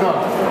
过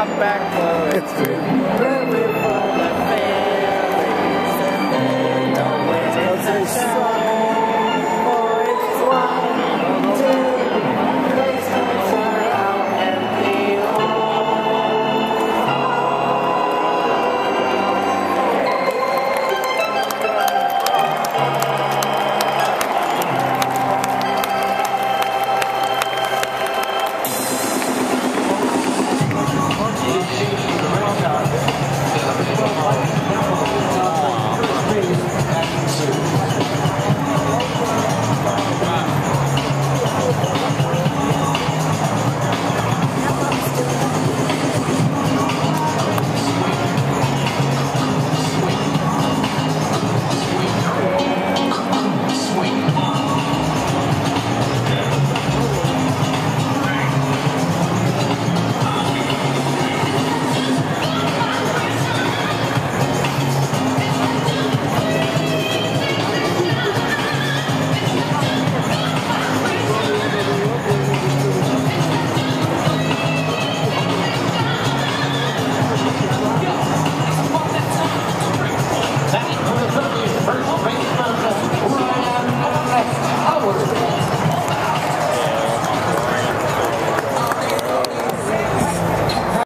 come back. It's.